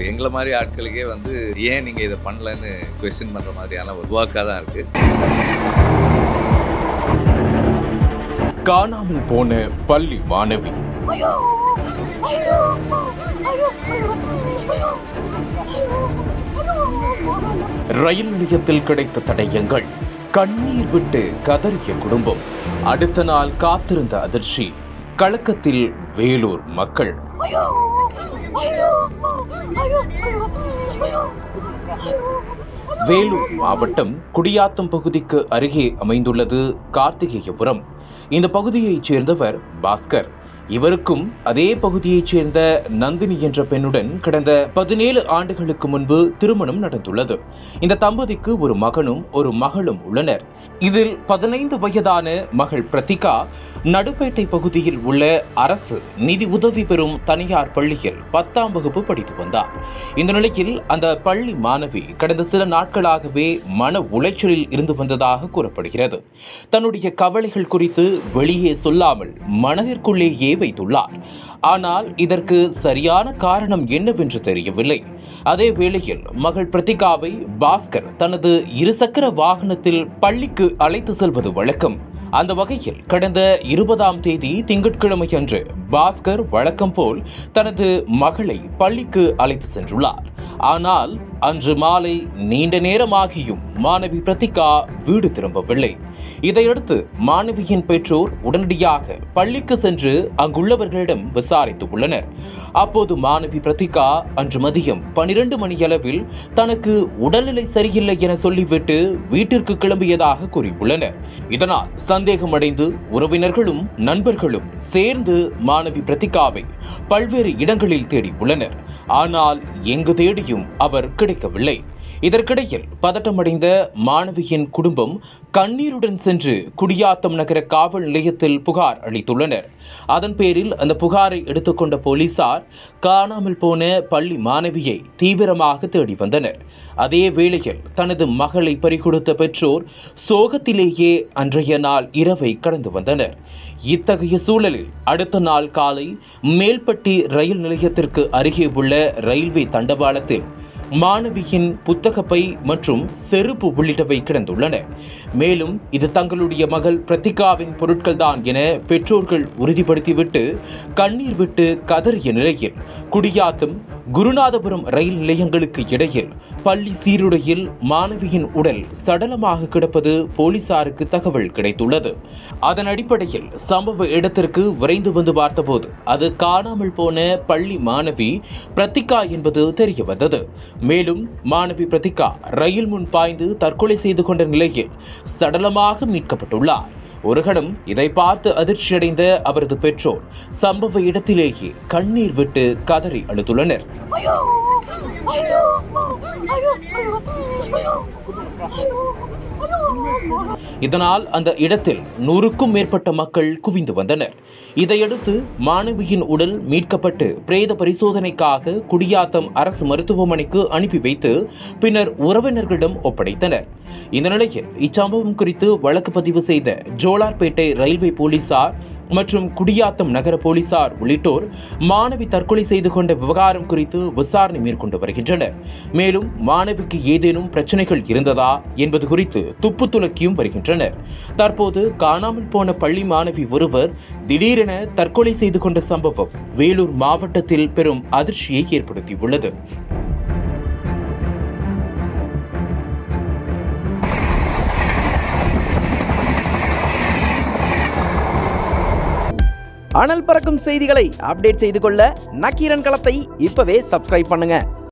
இப்போ எங்களை மாதிரி ஆட்களுக்கே வந்து ஏன் நீங்கள் இதை பண்ணலன்னு கொஸ்டின் பண்ணுற மாதிரியான ஒரு வாக்காக தான் இருக்குது காணாமல் போன பள்ளி மாணவி. ரயில் நிலையத்தில் கிடைத்த தடயங்கள். கண்ணீர் விட்டு கதறிய குடும்பம். அடுத்த நாள் காத்திருந்த அதிர்ச்சி. கலக்கத்தில் வேலூர் மக்கள். வேலூர் மாவட்டம் குடியாத்தம் பகுதிக்கு அருகே அமைந்துள்ளது கார்த்திகேயபுரம். இந்த பகுதியைச் சேர்ந்தவர் பாஸ்கர். இவருக்கும் அதே பகுதியைச் சேர்ந்த நந்தினி என்ற பெண்ணுடன் கடந்த பதினேழு ஆண்டுகளுக்கு முன்பு திருமணம் நடந்துள்ளது. இந்த தம்பதிக்கு ஒரு மகனும் ஒரு மகளும் உள்ளனர். இதில் பதினைந்து வயதான மகள் பிரதிகா நடுப்பேட்டை பகுதியில் உள்ள அரசு நிதி உதவி பெறும் தனியார் பள்ளியில் பத்தாம் வகுப்பு படித்து வந்தார். இந்த நிலையில் அந்த பள்ளி மாணவி கடந்த சில நாட்களாகவே மன உளைச்சலில் இருந்து வந்ததாக கூறப்படுகிறது. தன்னுடைய கவலைகள் குறித்து வெளியே சொல்லாமல் மனதிற்குள்ளேயே வைத்துள்ளார் ஆனால் இதற்கு சரியான காரணம் என்னவென்று தெரியவில்லை. அதே வேளையில் மகள் பிரதிகாவை பாஸ்கர் தனது இருசக்கர வாகனத்தில் பள்ளிக்கு அழைத்து செல்வது வழக்கம். அந்த வகையில் கடந்த இருபதாம் தேதி திங்கட்கிழமை அன்று பாஸ்கர் வழக்கம் போல் தனது மகளை பள்ளிக்கு அழைத்து சென்றுள்ளார். ஆனால் அன்று மாலை நீண்ட நேரமாகியும் மாணவி பிரதிகா வீடு திரும்பவில்லை. இதையடுத்து மாணவியின் பெற்றோர் உடனடியாக பள்ளிக்கு சென்று அங்குள்ளவர்களிடம் விசாரித்து உள்ளனர். அப்போது மாணவி பிரதிகா அன்று மதியம் பனிரெண்டு மணியளவில் தனக்கு உடல்நிலை சரியில்லை என சொல்லிவிட்டு வீட்டிற்கு கிளம்பியதாக கூறியுள்ளனர். இதனால் சந்தேகமடைந்து உறவினர்களும் நண்பர்களும் சேர்ந்து மாணவி பிரதிகாவை பல்வேறு இடங்களில் தேடியுள்ளனர் ஆனால் எங்கு தேடியும் அவர் கிடைக்கவில்லை. இதற்கிடையில் பதட்டமடைந்த மாணவியின் குடும்பம் கண்ணீருடன் சென்று குடியாத்தம் நகர காவல் நிலையத்தில் புகார் அளித்துள்ளனர். அதன் பேரில் அந்த புகாரை எடுத்துக்கொண்ட போலீசார் காணாமல் போன பள்ளி மாணவியை தீவிரமாக தேடி வந்தனர். அதே வேளையில் தனது மகளை பறிகொடுத்த பெற்றோர் சோகத்திலேயே அன்றைய நாள் இரவை கடந்து வந்தனர். இத்தகைய சூழலில் அடுத்த நாள் காலை மேல்பட்டி ரயில் நிலையத்திற்கு அருகே உள்ள ரயில்வே தண்டவாளத்தில் மாணவியின் புத்தகப்பை மற்றும் செருப்பு உள்ளிட்டவை கிடந்துள்ளன. மேலும் இது தங்களுடைய மகள் பிரதிகாவின் பொருட்கள்தான் என பெற்றோர்கள் உறுதிப்படுத்திவிட்டு கண்ணீர் விட்டு கதறிய நிலையில் குடியாத்தும் குருநாதபுரம் ரயில் நிலையங்களுக்கு இடையில் பள்ளி சீருடையில் மாணவியின் உடல் சடலமாக கிடப்பது போலீசாருக்கு தகவல் கிடைத்துள்ளது. அதன் அடிப்படையில் சம்பவ இடத்திற்கு விரைந்து வந்து பார்த்தபோது அது காணாமல் போன பள்ளி மாணவி பிரத்திகா என்பது தெரிய வந்தது மேலும் மாணவி பிரத்திகா ரயில் முன் பாய்ந்து தற்கொலை செய்து கொண்ட நிலையில் சடலமாக மீட்கப்பட்டுள்ளார். ஒருகணம் இதை பார்த்து அதிர்ச்சியடைந்த அவரது பெற்றோர் சம்பவ இடத்திலேயே கண்ணீர் விட்டு கதறி அழுதுள்ளனர். இதனால் அந்த இடத்தில் நூறுக்கும் மேற்பட்ட மக்கள் குவிந்து வந்தனர். இதையடுத்து மாணவியின் உடல் மீட்கப்பட்டு பிரேத பரிசோதனைக்காக குடியாத்தம் அரசு மருத்துவமனைக்கு அனுப்பி வைத்து பின்னர் உறவினர்களிடம் ஒப்படைத்தனர். இந்த நிலையில் இச்சம்பவம் குறித்து வழக்கு பதிவு செய்த ஜோலார்பேட்டை ரயில்வே போலீசார் மற்றும் குடியாத்தம் நகர போலீசார் உள்ளிட்டோர் மாணவி தற்கொலை செய்து கொண்ட விவகாரம் குறித்து விசாரணை மேற்கொண்டு வருகின்றனர். மேலும் மாணவிக்கு ஏதேனும் பிரச்சனைகள் இருந்ததா என்பது குறித்து துப்பு துலக்கியும் வருகின்றனர் தற்போது காணாமல் போன பள்ளி மாணவி ஒருவர் திடீரென தற்கொலை செய்து கொண்ட சம்பவம் வேலூர் மாவட்டத்தில் பெரும் அதிர்ச்சியை ஏற்படுத்தியுள்ளது. அனல் பறக்கும் செய்திகளை அப்டேட் செய்து கொள்ள நக்கீரன் களத்தை இப்பவே சப்ஸ்கிரைப் பண்ணுங்க.